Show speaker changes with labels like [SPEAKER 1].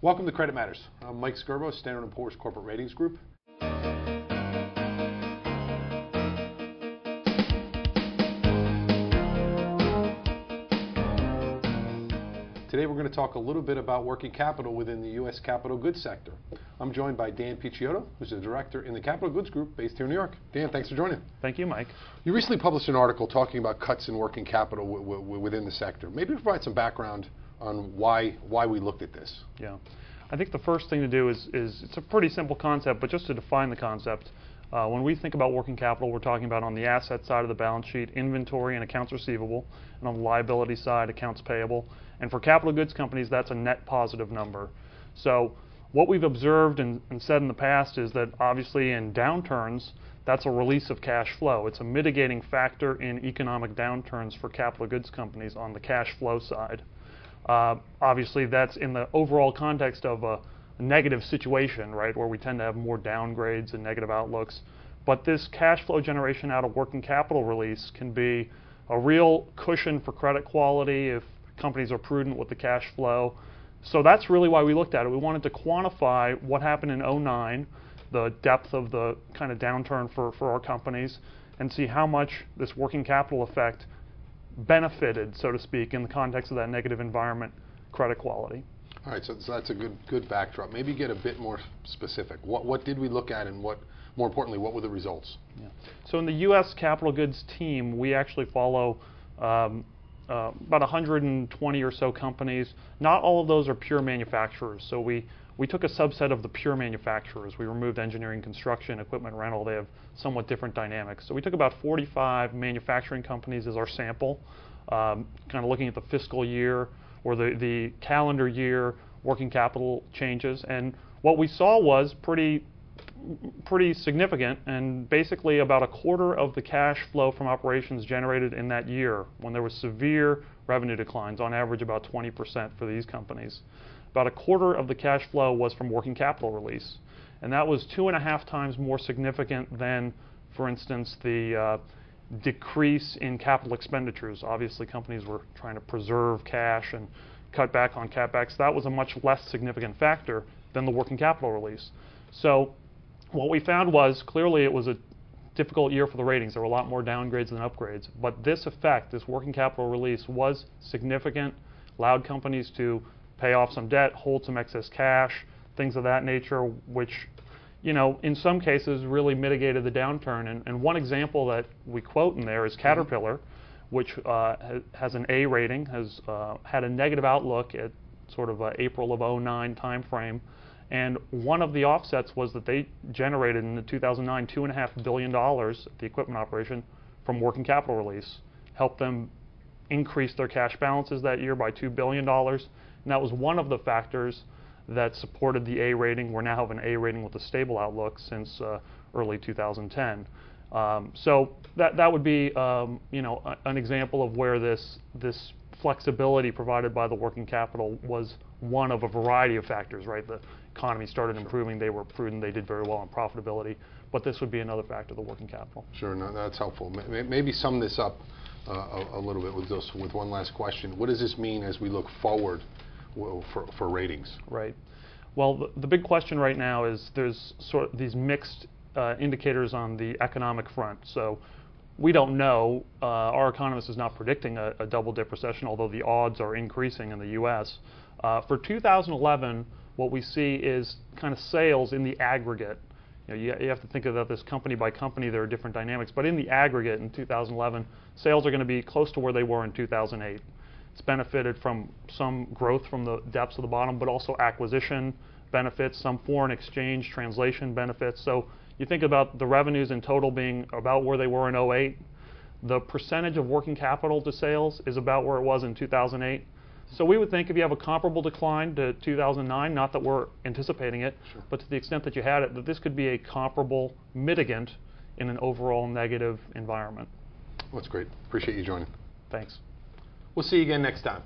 [SPEAKER 1] Welcome to Credit Matters. I'm Mike Skirbo, Standard & Poor's Corporate Ratings Group. Today we're going to talk a little bit about working capital within the U.S. capital goods sector. I'm joined by Dan Picciotto, who's the director in the Capital Goods Group based here in New York. Dan, thanks for joining.
[SPEAKER 2] Thank you, Mike.
[SPEAKER 1] You recently published an article talking about cuts in working capital within the sector. Maybe provide some background on why why we looked at this.
[SPEAKER 2] Yeah. I think the first thing to do is, is it's a pretty simple concept, but just to define the concept, uh, when we think about working capital, we're talking about on the asset side of the balance sheet, inventory and accounts receivable, and on the liability side, accounts payable. And for capital goods companies, that's a net positive number. So what we've observed and, and said in the past is that obviously in downturns, that's a release of cash flow. It's a mitigating factor in economic downturns for capital goods companies on the cash flow side. Uh, obviously, that's in the overall context of a negative situation, right, where we tend to have more downgrades and negative outlooks. But this cash flow generation out of working capital release can be a real cushion for credit quality if companies are prudent with the cash flow. So that's really why we looked at it. We wanted to quantify what happened in 09, the depth of the kind of downturn for, for our companies, and see how much this working capital effect benefited, so to speak, in the context of that negative environment credit quality.
[SPEAKER 1] All right, so, so that's a good good backdrop. Maybe get a bit more specific. What what did we look at, and what more importantly, what were the results?
[SPEAKER 2] Yeah. So in the U.S. capital goods team, we actually follow. Um, uh, about 120 or so companies. Not all of those are pure manufacturers. So we we took a subset of the pure manufacturers. We removed engineering, construction, equipment rental. They have somewhat different dynamics. So we took about 45 manufacturing companies as our sample, um, kind of looking at the fiscal year or the, the calendar year working capital changes. And what we saw was pretty pretty significant and basically about a quarter of the cash flow from operations generated in that year when there was severe revenue declines, on average about 20% for these companies. About a quarter of the cash flow was from working capital release. And that was two and a half times more significant than, for instance, the uh, decrease in capital expenditures. Obviously, companies were trying to preserve cash and cut back on capex. That was a much less significant factor than the working capital release. So, what we found was clearly it was a difficult year for the ratings. There were a lot more downgrades than upgrades. But this effect, this working capital release, was significant, allowed companies to pay off some debt, hold some excess cash, things of that nature, which, you know, in some cases really mitigated the downturn. And, and one example that we quote in there is mm-hmm. Caterpillar, which uh, has an A rating, has uh, had a negative outlook at sort of April of 09 timeframe. And one of the offsets was that they generated in the 2009 $2.5 billion, the equipment operation, from working capital release. Helped them increase their cash balances that year by $2 billion. And that was one of the factors that supported the A rating. We're now have an A rating with a stable outlook since uh, early 2010. Um, so that that would be um, you know an example of where this this flexibility provided by the working capital was one of a variety of factors. Right, the economy started improving. They were prudent. They did very well on profitability. But this would be another factor, the working capital.
[SPEAKER 1] Sure, no, that's helpful. Maybe sum this up uh, a, a, little bit with this, with one last question. What does this mean as we look forward for, for ratings?
[SPEAKER 2] Right. Well, the, the, big question right now is there's sort of these mixed uh, indicators on the economic front. So we don't know. Uh, our economist is not predicting a, a, double dip recession, although the odds are increasing in the U.S. Uh, for 2011, what we see is kind of sales in the aggregate. You, know, you, you have to think about this company by company. There are different dynamics, but in the aggregate in 2011, sales are going to be close to where they were in 2008. It's benefited from some growth from the depths of the bottom, but also acquisition benefits, some foreign exchange translation benefits. So you think about the revenues in total being about where they were in 08. The percentage of working capital to sales is about where it was in 2008. So we would think if you have a comparable decline to 2009, not that we're anticipating it, sure. but to the extent that you had it, that this could be a comparable mitigant in an overall negative environment.
[SPEAKER 1] Well, that's great. Appreciate you joining.
[SPEAKER 2] Thanks.
[SPEAKER 1] We'll see you again next time.